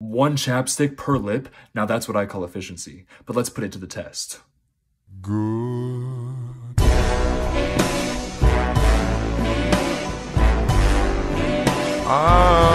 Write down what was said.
One chapstick per lip. Now that's what I call efficiency. But let's put it to the test. Good. Ah.